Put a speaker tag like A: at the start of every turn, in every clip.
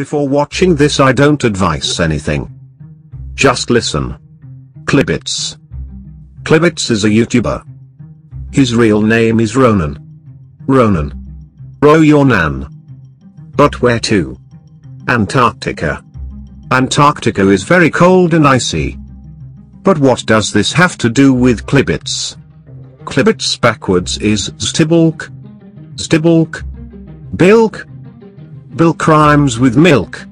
A: Before watching this I don't advise anything. Just listen. Klibbitz. Klibbitz is a YouTuber. His real name is Ronan. Ronan. Row your nan. But where to? Antarctica. Antarctica is very cold and icy. But what does this have to do with Klibbitz? Klibbitz backwards is Stibulk. Stibulk. Bilk. Bilk rhymes with milk.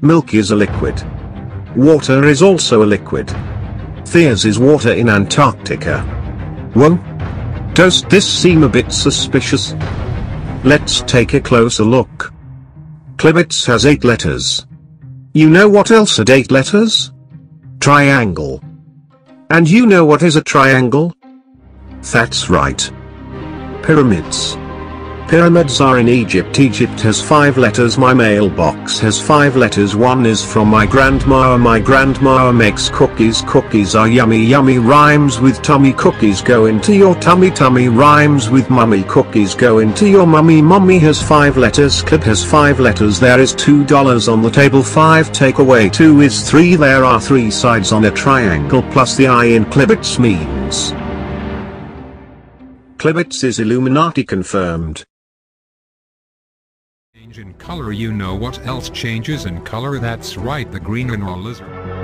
A: Milk is a liquid. Water is also a liquid. Theas is water in Antarctica. Whoa? Does this seem a bit suspicious? Let's take a closer look. Klibbitz has eight letters. You know what else had eight letters? Triangle. And you know what is a triangle? That's right. Pyramids. Pyramids are in Egypt. Egypt has five letters. My mailbox has five letters. One is from my grandma. My grandma makes cookies. Cookies are yummy. Yummy rhymes with tummy. Cookies go into your tummy. Tummy rhymes with mummy. Cookies go into your mummy. Mummy has five letters. Clip has five letters. There is two dollars on the table. Five take away two is three. There are three sides on a triangle plus the I in Klibbitz means. Klibbitz is Illuminati confirmed.
B: Change in color you know what else changes in color that's right the green and lizard.